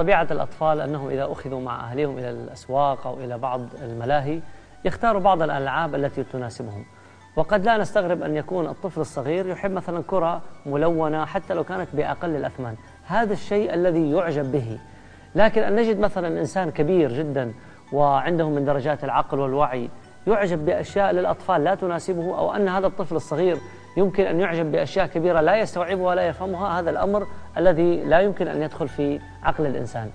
طبيعة الأطفال أنهم إذا أخذوا مع أهلهم إلى الأسواق أو إلى بعض الملاهي يختاروا بعض الألعاب التي تناسبهم. وقد لا نستغرب أن يكون الطفل الصغير يحب مثلا كرة ملونة حتى لو كانت بأقل الأثمان. هذا الشيء الذي يعجب به. لكن أن نجد مثلا إنسان كبير جدا وعنده من درجات العقل والوعي يعجب بأشياء للأطفال لا تناسبه أو أن هذا الطفل الصغير يمكن أن يعجب بأشياء كبيرة لا يستوعبها ولا يفهمها. هذا الأمر الذي لا يمكن أن يدخل في عقل الإنسان.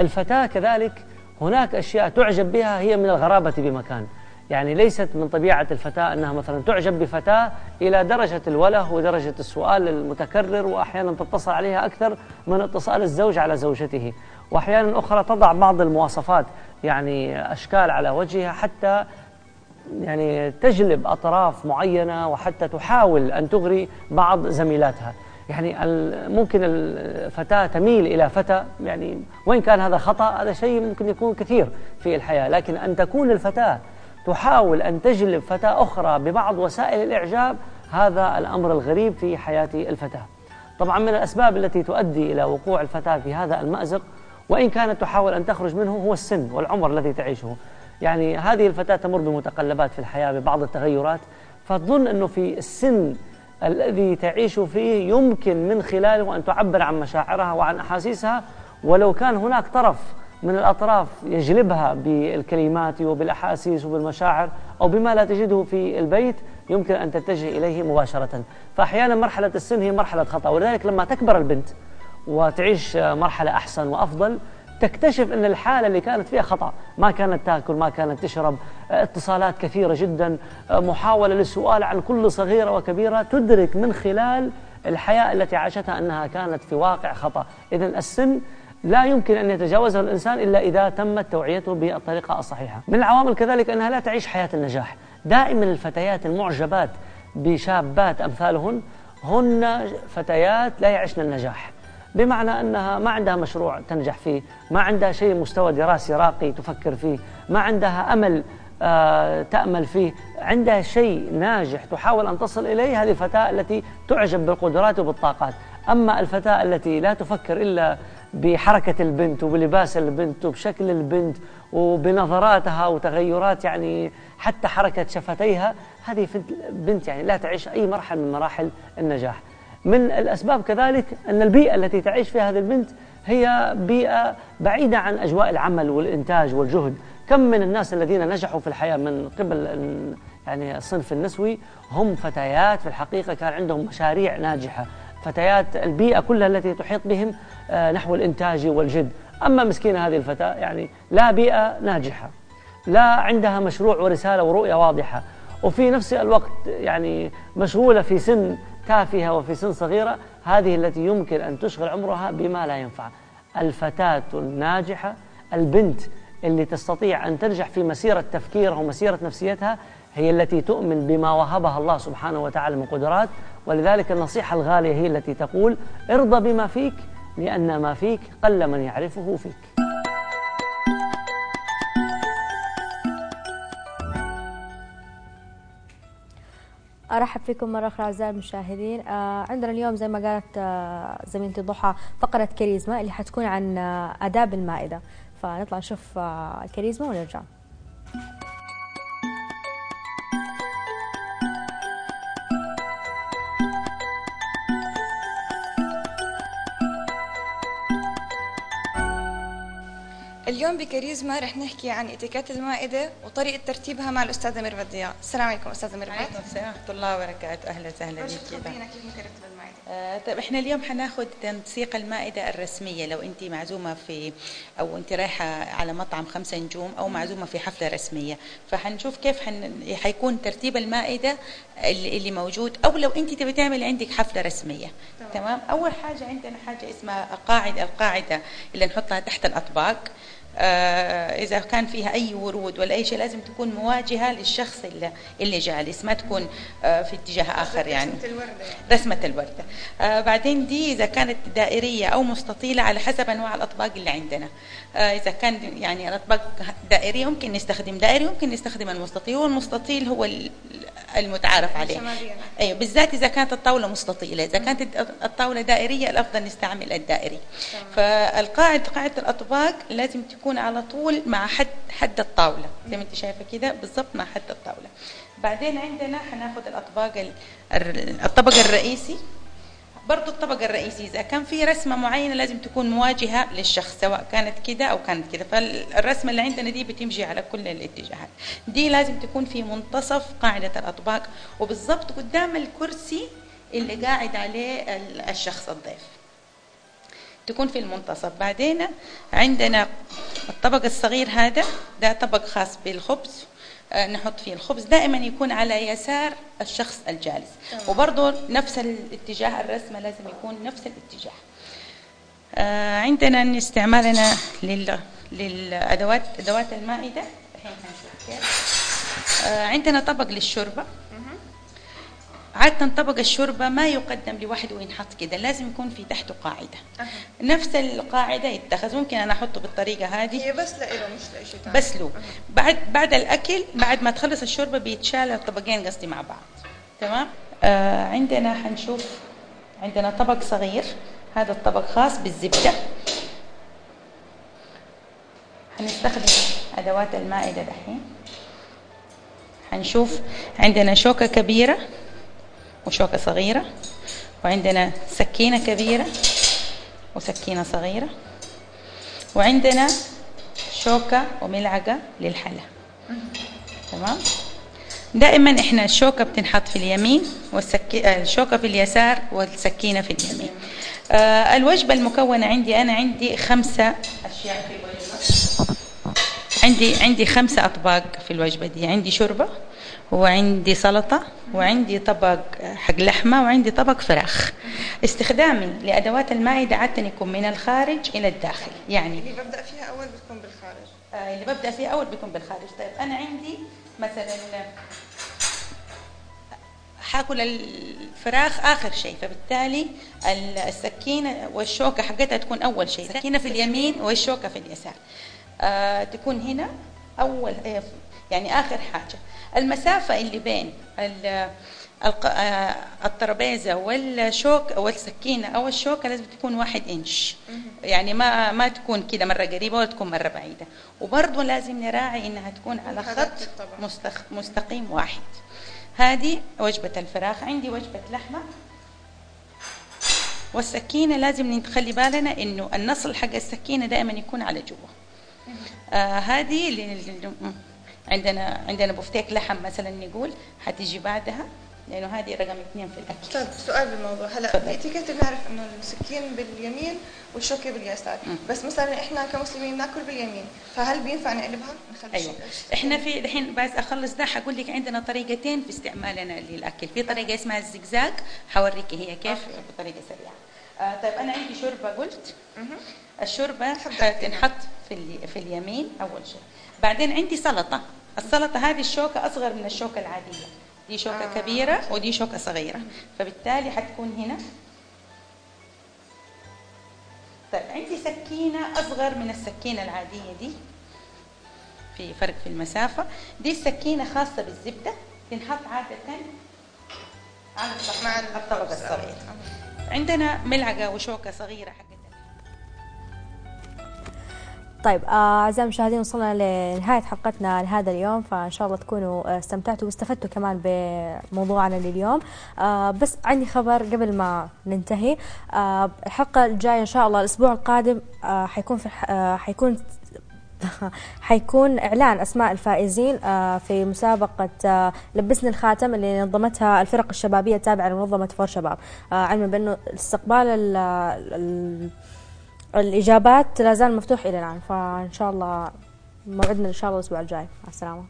الفتاة كذلك هناك أشياء تعجب بها هي من الغرابة بمكان. يعني ليست من طبيعة الفتاة أنها مثلا تعجب بفتاة إلى درجة الوله ودرجة السؤال المتكرر وأحيانا تتصل عليها أكثر من اتصال الزوج على زوجته. وأحيانا أخرى تضع بعض المواصفات يعني أشكال على وجهها حتى يعني تجلب أطراف معينة وحتى تحاول أن تغري بعض زميلاتها. يعني ممكن الفتاة تميل إلى فتى يعني وإن كان هذا خطأ هذا شيء ممكن يكون كثير في الحياة. لكن أن تكون الفتاة تحاول أن تجلب فتاة أخرى ببعض وسائل الإعجاب هذا الأمر الغريب في حياة الفتاة. طبعا من الأسباب التي تؤدي إلى وقوع الفتاة في هذا المأزق وإن كانت تحاول أن تخرج منه هو السن والعمر الذي تعيشه. يعني هذه الفتاة تمر بمتقلبات في الحياة ببعض التغيرات فتظن أنه في السن الذي تعيش فيه يمكن من خلاله أن تعبر عن مشاعرها وعن أحاسيسها ولو كان هناك طرف من الأطراف يجلبها بالكلمات وبالأحاسيس وبالمشاعر أو بما لا تجده في البيت يمكن أن تتجه إليه مباشرة. فأحيانا مرحلة السن هي مرحلة خطأ ولذلك لما تكبر البنت وتعيش مرحلة أحسن وأفضل تكتشف أن الحالة اللي كانت فيها خطأ. ما كانت تأكل ما كانت تشرب اتصالات كثيرة جدا محاولة للسؤال عن كل صغيرة وكبيرة تدرك من خلال الحياة التي عاشتها أنها كانت في واقع خطأ. إذا السن لا يمكن أن يتجاوزه الإنسان إلا إذا تمت توعيته بالطريقة الصحيحة. من العوامل كذلك أنها لا تعيش حياة النجاح. دائما الفتيات المعجبات بشابات أمثالهن هن فتيات لا يعشن النجاح. بمعنى أنها ما عندها مشروع تنجح فيه ما عندها شيء مستوى دراسي راقي تفكر فيه ما عندها أمل آه تأمل فيه. عندها شيء ناجح تحاول أن تصل إليه هذه الفتاة التي تعجب بالقدرات وبالطاقات. أما الفتاة التي لا تفكر إلا بحركة البنت وبلباس البنت وبشكل البنت وبنظراتها وتغيرات يعني حتى حركة شفتيها هذه بنت يعني لا تعيش أي مرحلة من مراحل النجاح. من الأسباب كذلك أن البيئة التي تعيش فيها هذه البنت هي بيئة بعيدة عن أجواء العمل والإنتاج والجهد. كم من الناس الذين نجحوا في الحياة من قبل يعني الصنف النسوي هم فتيات في الحقيقة كان عندهم مشاريع ناجحة. فتيات البيئة كلها التي تحيط بهم آه، نحو الإنتاج والجد أما مسكينة هذه الفتاة يعني لا بيئة ناجحة لا عندها مشروع ورسالة ورؤية واضحة. وفي نفس الوقت يعني مشغولة في سن تافهة وفي سن صغيرة هذه التي يمكن أن تشغل عمرها بما لا ينفع. الفتاة الناجحة البنت اللي تستطيع أن تنجح في مسيرة تفكيرها ومسيرة نفسيتها هي التي تؤمن بما وهبها الله سبحانه وتعالى من قدرات. ولذلك النصيحة الغالية هي التي تقول ارضى بما فيك لأن ما فيك قل من يعرفه فيك. أرحب فيكم مرة أخرى أعزائي المشاهدين. آه عندنا اليوم زي ما قالت آه زميلتي ضحى فقرة كاريزما اللي حتكون عن آه آداب المائدة. فنطلع نشوف الكاريزما ونرجع. اليوم بكاريزما رح نحكي عن اتيكيت المائدة وطريقة ترتيبها مع الأستاذة ميرفت ضياء. السلام عليكم أستاذة ميرفت. وعليكم السلام ورحمة الله وبركاته. أهلا وسهلا بك. خبرينا كيف نرتب المائدة؟ آه طيب إحنا اليوم حناخذ تنسيق المائدة الرسمية. لو أنت معزومة في أو أنت رايحة على مطعم خمسة نجوم أو معزومة في حفلة رسمية فحنشوف كيف حن... حيكون ترتيب المائدة اللي, اللي موجود أو لو أنت تبي تعمل عندك حفلة رسمية. تمام, تمام؟ أول حاجة عندنا حاجة اسمها قاعدة القاعدة اللي نحطها تحت الأطباق. آه، إذا كان فيها أي ورود ولا أي شيء لازم تكون مواجهة للشخص اللي, اللي جالس ما تكون آه، في اتجاه آخر يعني. رسمة الوردة رسمة الوردة. آه، بعدين دي إذا كانت دائرية أو مستطيلة على حسب أنواع الأطباق اللي عندنا. إذا كان يعني الأطباق دائرية ممكن نستخدم دائري ممكن نستخدم المستطيل والمستطيل هو المتعارف عليه. أيوه بالذات إذا كانت الطاولة مستطيلة. إذا كانت الطاولة دائرية الأفضل نستعمل الدائري. فالقاعده قاعدة الأطباق لازم تكون على طول مع حد حد الطاولة. زي ما انت شايفة كده بالضبط مع حد الطاولة. بعدين عندنا حناخد الأطباق الطبق الرئيسي. برضو الطبق الرئيسي إذا كان في رسمة معينة لازم تكون مواجهة للشخص سواء كانت كده أو كانت كده. فالرسمة اللي عندنا دي بتمشي على كل الاتجاهات. دي لازم تكون في منتصف قاعدة الأطباق وبالضبط قدام الكرسي اللي قاعد عليه ال- الشخص الضيف. تكون في المنتصف. بعدين عندنا الطبق الصغير هذا ده طبق خاص بالخبز. آه، نحط فيه الخبز. دائما يكون على يسار الشخص الجالس. وبرضه نفس الاتجاه الرسمة لازم يكون نفس الاتجاه. آه، عندنا استعمالنا لل للأدوات أدوات المائده الحين هنشوف كيف. آه، عندنا طبق للشوربة. عادة طبق الشوربة ما يقدم لوحده وينحط كده لازم يكون في تحته قاعدة. نفس القاعدة يتخذ ممكن أنا أحطه بالطريقة هذه. هي بس لإله مش لإشي تاني. بس له بعد بعد الأكل بعد ما تخلص الشوربة بيتشال الطبقين قصدي مع بعض. تمام؟ آه عندنا حنشوف عندنا طبق صغير. هذا الطبق خاص بالزبدة. حنستخدم أدوات المائدة دحين. حنشوف عندنا شوكة كبيرة. وشوكة صغيرة وعندنا سكينة كبيرة وسكينة صغيرة وعندنا شوكة وملعقة للحلا تمام؟ دائما إحنا الشوكة بتنحط في اليمين والسكي... الشوكة في اليسار والسكينة في اليمين. آه الوجبة المكونة عندي أنا عندي خمسة أشياء في الوجبة. عندي عندي خمسة أطباق في الوجبة دي. عندي شوربة وعندي سلطة وعندي طبق حق لحمة وعندي طبق فراخ. استخدامي لأدوات المائدة عادة يكون من الخارج إلى الداخل. يعني اللي ببدأ فيها أول بتكون بالخارج. آه، اللي ببدأ فيه أول بيكون بالخارج. طيب أنا عندي مثلا حاكل الفراخ آخر شيء فبالتالي ال- السكينة والشوكة حقتها تكون أول شيء. السكينه في اليمين والشوكة في اليسار. آه تكون هنا أول آه، يعني آخر حاجة. المسافة اللي بين ال- الق- آه، الترابيزة والشوك والسكينة أو الشوكة لازم تكون واحد إنش. يعني ما ما تكون كده مرة قريبة ولا تكون مرة بعيدة. وبرضه لازم نراعي إنها تكون على خط. مستقيم واحد. هذه وجبة الفراخ. عندي وجبة لحمة. والسكينة لازم نخلي بالنا إنه النصل حق السكينة دائما يكون على جوا. آه هذه عندنا عندنا بفتيك لحم مثلا نقول حتيجي بعدها لأنه هذه رقم اثنين في الأكل. طيب سؤال بالموضوع. هلا تفضل. باتيكيت بنعرف إنه السكين باليمين والشوكة باليسار. بس مثلا إحنا كمسلمين نأكل باليمين فهل بينفع نقلبها؟ نخلي أيوه. إحنا في الحين بس أخلص ده حقول لك عندنا طريقتين في استعمالنا للأكل. في طريقة اسمها الزجزاج حوريك هي كيف؟ okay. بطريقة سريعة. آه طيب أنا عندي شوربة قلت. الشوربة حتنحط في في اليمين أول شيء بعدين عندي سلطة. السلطة هذه الشوكة أصغر من الشوكة العادية. دي شوكة آه. كبيرة ودي شوكة صغيرة. فبالتالي حتكون هنا. طيب عندي سكينة أصغر من السكينة العادية دي. في فرق في المسافة. دي السكينة خاصة بالزبدة. تنحط عادة على الطبق- الصغير. عندنا ملعقة وشوكة صغيرة حقت طيب آه، أعزائي المشاهدين وصلنا لنهاية حلقتنا لهذا اليوم فإن شاء الله تكونوا آه، استمتعتوا واستفدتوا كمان بموضوعنا لليوم. آه، بس عندي خبر قبل ما ننتهي. آه، الحلقة الجاية إن شاء الله الأسبوع القادم آه، حيكون في آه، حيكون حيكون إعلان أسماء الفائزين في مسابقة آه، لبسني الخاتم اللي نظمتها الفرق الشبابية التابعة لمنظمة فور شباب. علما بأنه استقبال ال- ال- الإجابات لا زال مفتوح إلى الآن فإن شاء الله موعدنا إن شاء الله الأسبوع الجاي. مع السلامة.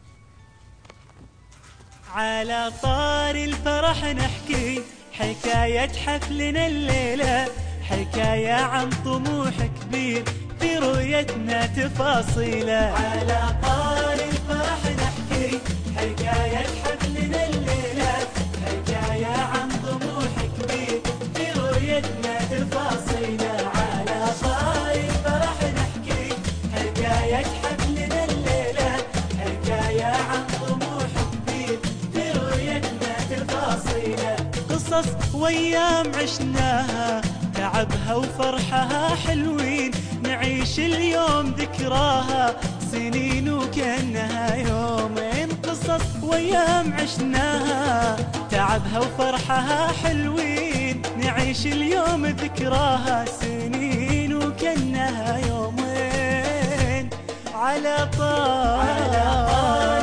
على طار الفرح نحكي حكاية حفلنا الليلة حكاية عن طموح كبير في رؤيتنا تفاصيله. على طار الفرح نحكي حكاية قصص وأيام عشناها تعبها وفرحها حلوين. نعيش اليوم ذكراها سنين وكأنها يومين قصص وأيام عشناها. تعبها وفرحها حلوين. نعيش اليوم ذكراها سنين وكأنها يومين. على طار.